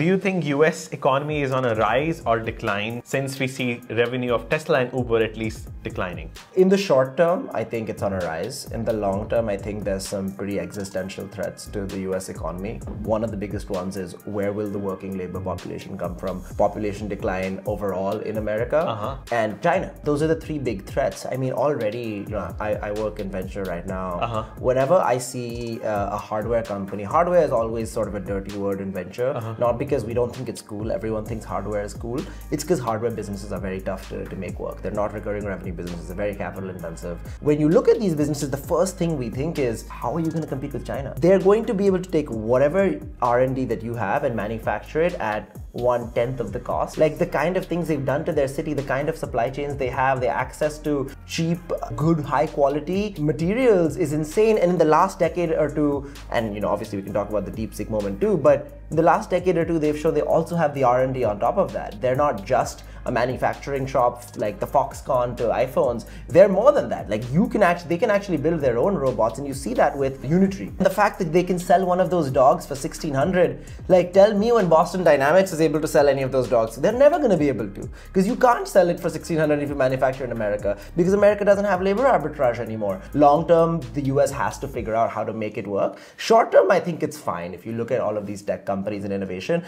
Do you think US economy is on a rise or decline since we see revenue of Tesla and Uber at least declining? In the short term, I think it's on a rise. In the long term, I think there's some pretty existential threats to the US economy. One of the biggest ones is where will the working labor population come from? Population decline overall in America Uh-huh. and China. Those are the three big threats. I mean, already, you know, I, I work in venture right now. Uh-huh. Whenever I see uh, a hardware company, hardware is always sort of a dirty word in venture, Uh-huh. not because we don't think it's cool. Everyone thinks hardware is cool. It's because hardware businesses are very tough to, to make work. They're not recurring revenue businesses. They're very capital intensive. When you look at these businesses, the first thing we think is, how are you going to compete with China? They're going to be able to take whatever R&D that you have and manufacture it at one tenth of the cost. Like the kind of things they've done to their city, the kind of supply chains they have, the access to cheap, good, high quality materials is insane. And in the last decade or two, and you know, obviously we can talk about the DeepSeek moment too, but in the last decade or two, they've shown they also have the R&D on top of that. They're not just a manufacturing shop like the Foxconn to iPhones. They're more than that. Like you can actually, they can actually build their own robots, and you see that with Unitree. The fact that they can sell one of those dogs for 1600, like tell me when Boston Dynamics is able to sell any of those dogs. They're never going to be able to because you can't sell it for 1600 if you manufacture in America because America doesn't have labor arbitrage anymore. Long term, the US has to figure out how to make it work. Short term, I think it's fine if you look at all of these tech companies and innovation.